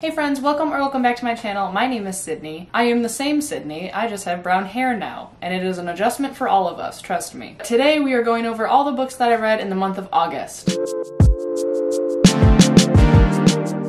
Hey friends, welcome or welcome back to my channel. My name is Sydney. I am the same Sydney, I just have brown hair now, and it is an adjustment for all of us, trust me. Today we are going over all the books that I read in the month of August.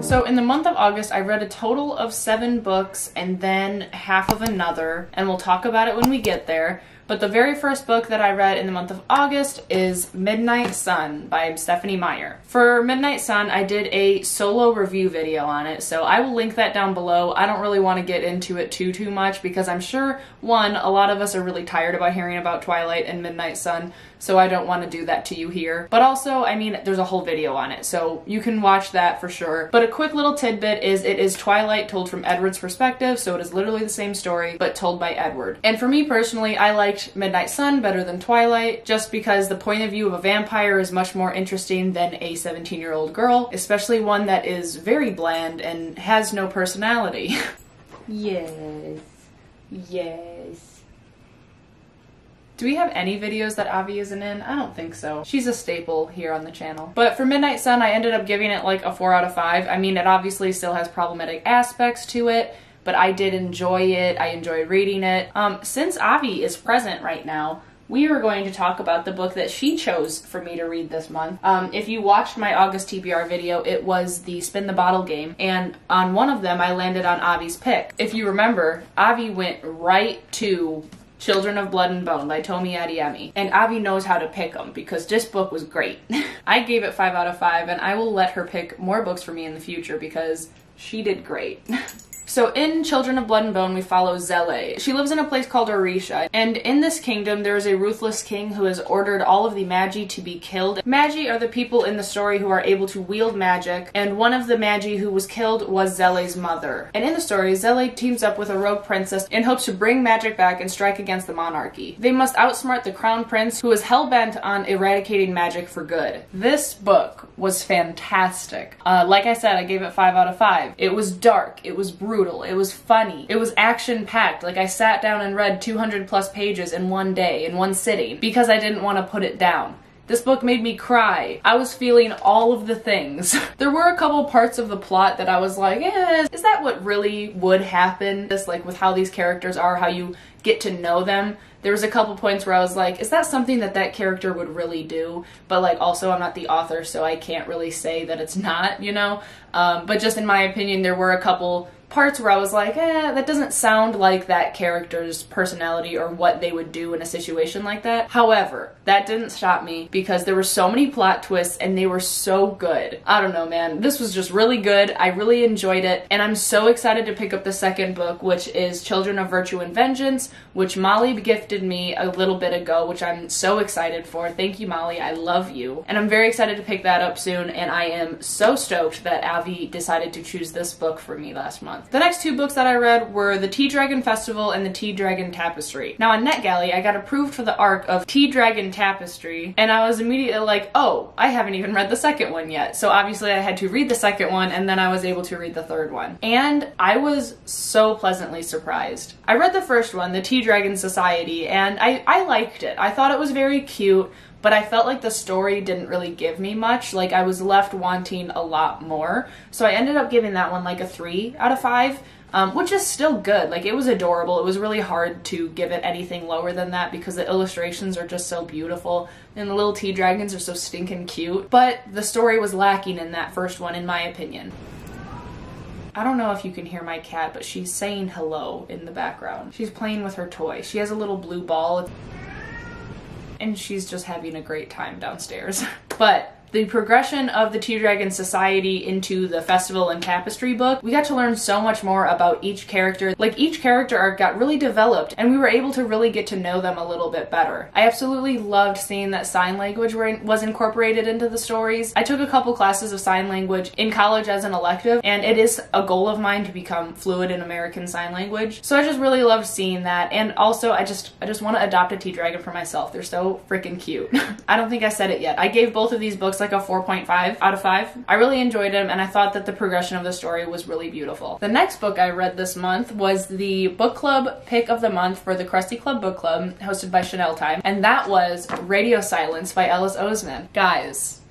So in the month of August, I read a total of seven books and then half of another, and we'll talk about it when we get there. But the very first book that I read in the month of August is Midnight Sun by Stephenie Meyer. For Midnight Sun, I did a solo review video on it, so I will link that down below. I don't really want to get into it too, too much because I'm sure, one, a lot of us are really tired about hearing about Twilight and Midnight Sun, so I don't want to do that to you here. But also, I mean, there's a whole video on it, so you can watch that for sure. But a quick little tidbit is it is Twilight told from Edward's perspective, so it is literally the same story, but told by Edward. And for me personally, I liked Midnight Sun better than Twilight, just because the point of view of a vampire is much more interesting than a 17 year old girl, especially one that is very bland and has no personality. yes. Yes. Do we have any videos that Avi isn't in? I don't think so. She's a staple here on the channel. But for Midnight Sun, I ended up giving it like a 4 out of 5. I mean, it obviously still has problematic aspects to it, but I did enjoy it. I enjoyed reading it. Um, since Avi is present right now, we are going to talk about the book that she chose for me to read this month. Um, if you watched my August TBR video, it was the Spin the Bottle game, and on one of them I landed on Avi's pick. If you remember, Avi went right to Children of Blood and Bone by Tomi Adeyemi. And Avi knows how to pick them because this book was great. I gave it 5 out of 5 and I will let her pick more books for me in the future because she did great. So in Children of Blood and Bone, we follow Zélie. She lives in a place called Orisha, and in this kingdom, there is a ruthless king who has ordered all of the maji to be killed. maji are the people in the story who are able to wield magic, and one of the maji who was killed was Zélie's mother. And in the story, Zélie teams up with a rogue princess in hopes to bring magic back and strike against the monarchy. They must outsmart the crown prince, who is hell-bent on eradicating magic for good. This book was fantastic. Uh, like I said, I gave it 5 out of 5. It was dark, it was brutal, brutal. It was funny. It was action packed. Like I sat down and read 200 plus pages in one day, in one sitting, because I didn't want to put it down. This book made me cry. I was feeling all of the things. there were a couple parts of the plot that I was like, eh, is that what really would happen? This like with how these characters are, how you get to know them. There was a couple points where I was like, is that something that that character would really do? But like also I'm not the author so I can't really say that it's not, you know? Um, but just in my opinion there were a couple parts where I was like, eh, that doesn't sound like that character's personality or what they would do in a situation like that. However, that didn't stop me because there were so many plot twists and they were so good. I don't know, man. This was just really good. I really enjoyed it. And I'm so excited to pick up the second book, which is Children of Virtue and Vengeance, which Molly gifted me a little bit ago, which I'm so excited for. Thank you, Molly. I love you. And I'm very excited to pick that up soon. And I am so stoked that Avi decided to choose this book for me last month month. The next two books that I read were The Tea Dragon Festival and The Tea Dragon Tapestry. Now on NetGalley, I got approved for the arc of Tea Dragon Tapestry, and I was immediately like, oh, I haven't even read the second one yet. So obviously I had to read the second one, and then I was able to read the third one. And I was so pleasantly surprised. I read the first one, The Tea Dragon Society, and I, I liked it. I thought it was very cute but I felt like the story didn't really give me much. Like I was left wanting a lot more. So I ended up giving that one like a 3 out of 5. Um, which is still good. Like, it was adorable. It was really hard to give it anything lower than that because the illustrations are just so beautiful and the little tea dragons are so stinking cute. But the story was lacking in that first one, in my opinion. I don't know if you can hear my cat, but she's saying hello in the background. She's playing with her toy. She has a little blue ball and she's just having a great time downstairs. but the progression of the Tea Dragon Society into the Festival and Tapestry book, we got to learn so much more about each character. Like, each character arc got really developed, and we were able to really get to know them a little bit better. I absolutely loved seeing that sign language was incorporated into the stories. I took a couple classes of sign language in college as an elective, and it is a goal of mine to become fluent in American Sign Language. So I just really loved seeing that, and also I just I just want to adopt a Tea Dragon for myself. They're so freaking cute. I don't think I said it yet. I gave both of these books like a 4.5 out of 5. I really enjoyed him and I thought that the progression of the story was really beautiful. The next book I read this month was the book club pick of the month for the Crusty Club Book Club hosted by ChanelleTime and that was Radio Silence by Alice Oseman. Guys,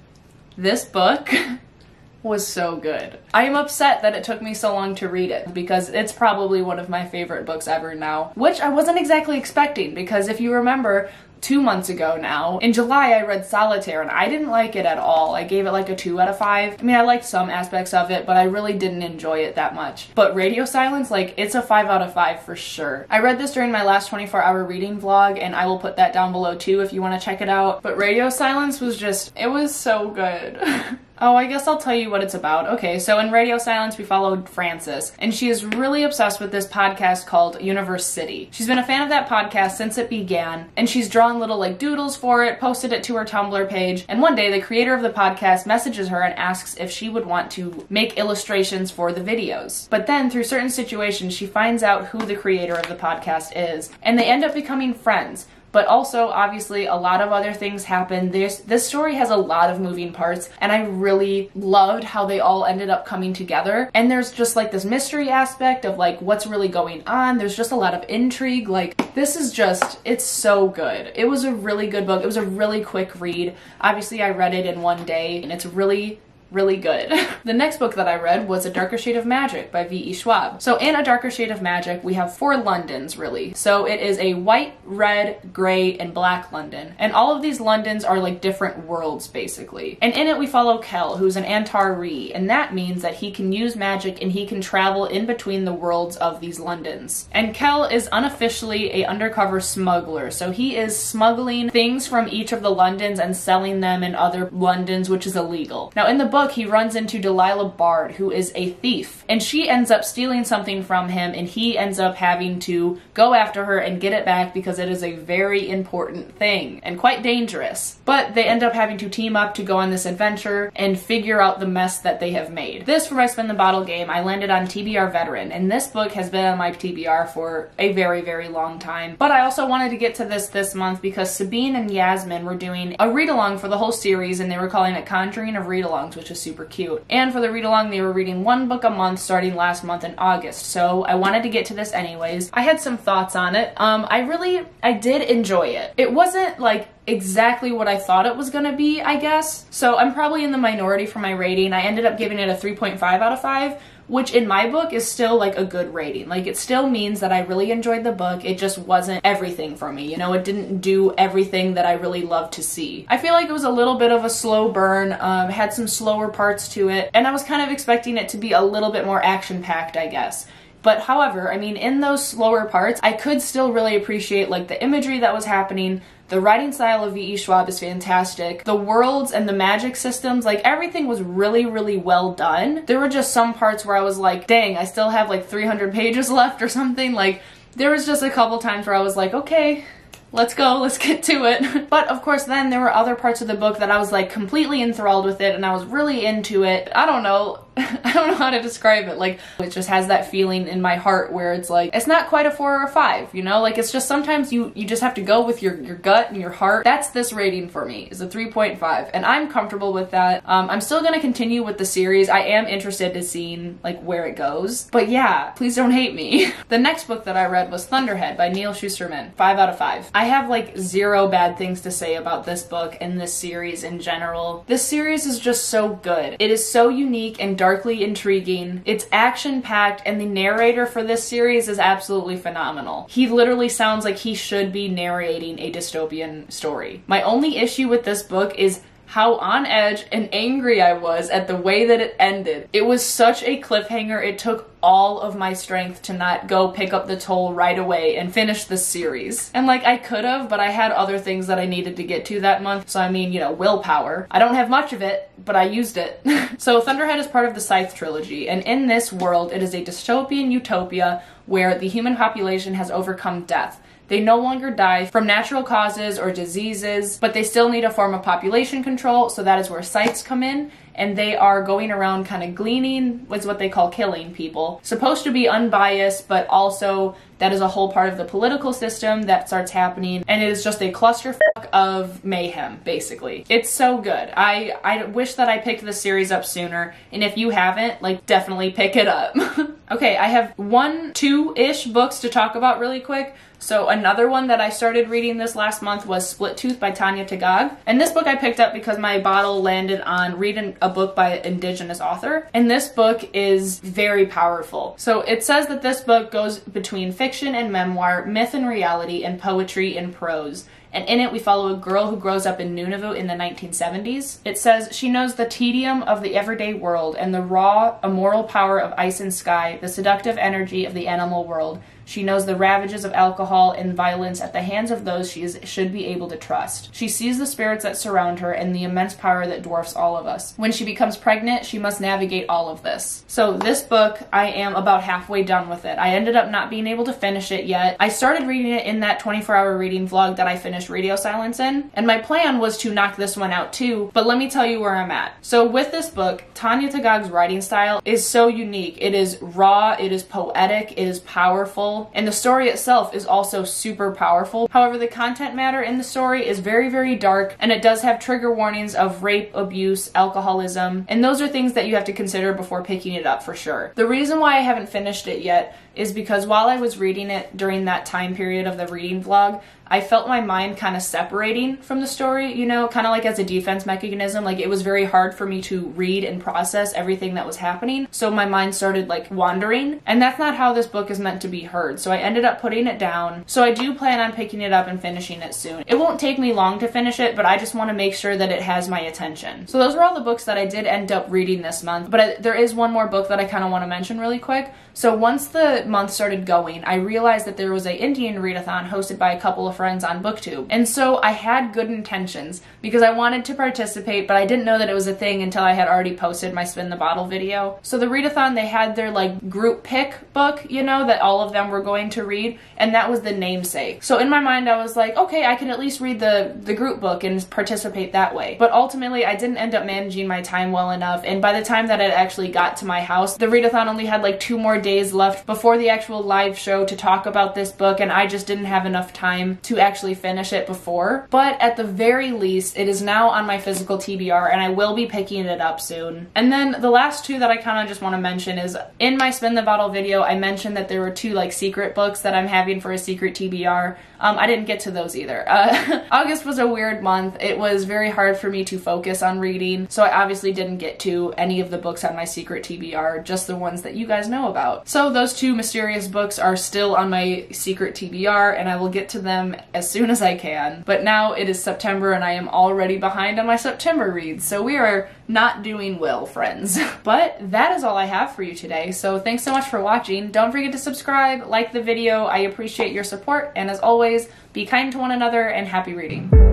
this book was so good. I am upset that it took me so long to read it because it's probably one of my favorite books ever now, which I wasn't exactly expecting because if you remember, two months ago now. In July, I read Solitaire and I didn't like it at all. I gave it like a two out of five. I mean, I liked some aspects of it, but I really didn't enjoy it that much. But Radio Silence, like, it's a five out of five for sure. I read this during my last 24 hour reading vlog, and I will put that down below too if you want to check it out. But Radio Silence was just, it was so good. Oh, I guess I'll tell you what it's about. Okay, so in Radio Silence, we followed Frances, and she is really obsessed with this podcast called Universe City. She's been a fan of that podcast since it began, and she's drawn little like doodles for it, posted it to her Tumblr page, and one day the creator of the podcast messages her and asks if she would want to make illustrations for the videos. But then, through certain situations, she finds out who the creator of the podcast is, and they end up becoming friends but also obviously a lot of other things happen. This this story has a lot of moving parts and I really loved how they all ended up coming together. And there's just like this mystery aspect of like what's really going on. There's just a lot of intrigue. Like this is just it's so good. It was a really good book. It was a really quick read. Obviously I read it in one day and it's really really good. the next book that I read was A Darker Shade of Magic by V.E. Schwab. So in A Darker Shade of Magic, we have four Londons, really. So it is a white, red, gray, and black London. And all of these Londons are like different worlds, basically. And in it, we follow Kell, who's an Antari, and that means that he can use magic and he can travel in between the worlds of these Londons. And Kell is unofficially a undercover smuggler, so he is smuggling things from each of the Londons and selling them in other Londons, which is illegal. Now, in the book, book, he runs into Delilah Bard, who is a thief, and she ends up stealing something from him, and he ends up having to go after her and get it back because it is a very important thing and quite dangerous. But they end up having to team up to go on this adventure and figure out the mess that they have made. This, for my Spin the Bottle game, I landed on TBR Veteran, and this book has been on my TBR for a very, very long time. But I also wanted to get to this this month because Sabine and Yasmin were doing a read along for the whole series, and they were calling it Conjuring of Read Alongs, which which is super cute. And for the read along, they were reading one book a month starting last month in August. So I wanted to get to this anyways. I had some thoughts on it. Um, I really, I did enjoy it. It wasn't like exactly what I thought it was gonna be, I guess. So I'm probably in the minority for my rating. I ended up giving it a 3.5 out of 5, which in my book is still like a good rating. Like it still means that I really enjoyed the book. It just wasn't everything for me. You know, it didn't do everything that I really loved to see. I feel like it was a little bit of a slow burn, um, had some slower parts to it, and I was kind of expecting it to be a little bit more action packed, I guess. But however, I mean, in those slower parts, I could still really appreciate like the imagery that was happening, the writing style of V.E. Schwab is fantastic. The worlds and the magic systems, like everything was really, really well done. There were just some parts where I was like, dang, I still have like 300 pages left or something. Like, there was just a couple times where I was like, okay, let's go, let's get to it. but of course, then there were other parts of the book that I was like completely enthralled with it and I was really into it. I don't know. I don't know how to describe it. Like, it just has that feeling in my heart where it's like, it's not quite a four or a five, you know? Like, it's just sometimes you, you just have to go with your, your gut and your heart. That's this rating for me, is a 3.5. And I'm comfortable with that. Um, I'm still gonna continue with the series. I am interested in seeing, like, where it goes. But yeah, please don't hate me. the next book that I read was Thunderhead by Neal Shusterman. Five out of five. I have, like, zero bad things to say about this book and this series in general. This series is just so good. It is so unique and dark darkly intriguing. It's action packed, and the narrator for this series is absolutely phenomenal. He literally sounds like he should be narrating a dystopian story. My only issue with this book is how on edge and angry I was at the way that it ended. It was such a cliffhanger, it took all of my strength to not go pick up the toll right away and finish the series. And like I could have, but I had other things that I needed to get to that month. So I mean, you know, willpower. I don't have much of it, but I used it. so Thunderhead is part of the Scythe trilogy, and in this world, it is a dystopian utopia where the human population has overcome death. They no longer die from natural causes or diseases, but they still need a form of population control, so that is where scythes come in and they are going around kind of gleaning, is what they call killing people. Supposed to be unbiased, but also that is a whole part of the political system that starts happening, and it is just a clusterfuck of mayhem, basically. It's so good. I, I wish that I picked this series up sooner, and if you haven't, like, definitely pick it up. Okay, I have one, two-ish books to talk about really quick. So another one that I started reading this last month was Split Tooth by Tanya Tagaq. And this book I picked up because my bottle landed on reading a book by an indigenous author. And this book is very powerful. So it says that this book goes between fiction and memoir, myth and reality, and poetry and prose and in it we follow a girl who grows up in Nunavut in the 1970s. It says she knows the tedium of the everyday world and the raw, immoral power of ice and sky, the seductive energy of the animal world, she knows the ravages of alcohol and violence at the hands of those she is, should be able to trust. She sees the spirits that surround her and the immense power that dwarfs all of us. When she becomes pregnant, she must navigate all of this. So, this book, I am about halfway done with it. I ended up not being able to finish it yet. I started reading it in that 24 hour reading vlog that I finished Radio Silence in, and my plan was to knock this one out too, but let me tell you where I'm at. So, with this book, Tanya Tagaq's writing style is so unique. It is raw, it is poetic, it is powerful and the story itself is also super powerful. However, the content matter in the story is very, very dark, and it does have trigger warnings of rape, abuse, alcoholism, and those are things that you have to consider before picking it up for sure. The reason why I haven't finished it yet is because while I was reading it during that time period of the reading vlog, I felt my mind kind of separating from the story, you know, kind of like as a defense mechanism. Like it was very hard for me to read and process everything that was happening. So my mind started like wandering. And that's not how this book is meant to be heard. So I ended up putting it down. So I do plan on picking it up and finishing it soon. It won't take me long to finish it, but I just want to make sure that it has my attention. So those are all the books that I did end up reading this month. But I, there is one more book that I kind of want to mention really quick. So once the month started going, I realized that there was a Indian readathon hosted by a couple of friends on BookTube. And so I had good intentions because I wanted to participate, but I didn't know that it was a thing until I had already posted my spin the bottle video. So the readathon, they had their like group pick book, you know, that all of them were going to read, and that was the namesake. So in my mind, I was like, okay, I can at least read the, the group book and participate that way. But ultimately, I didn't end up managing my time well enough, and by the time that it actually got to my house, the readathon only had like two more days left before the actual live show to talk about this book, and I just didn't have enough time to actually finish it before. But at the very least, it is now on my physical TBR, and I will be picking it up soon. And then the last two that I kind of just want to mention is in my spin the bottle video, I mentioned that there were two like secret books that I'm having for a secret TBR. Um, I didn't get to those either. Uh, August was a weird month. It was very hard for me to focus on reading, so I obviously didn't get to any of the books on my secret TBR, just the ones that you guys know about. So those two mysterious books are still on my secret TBR, and I will get to them as soon as I can. But now it is September, and I am already behind on my September reads, so we are not doing well, friends. but that is all I have for you today, so thanks so much for watching. Don't forget to subscribe, like the video, I appreciate your support, and as always, be kind to one another and happy reading.